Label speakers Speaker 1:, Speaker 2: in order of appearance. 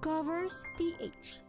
Speaker 1: Covers PH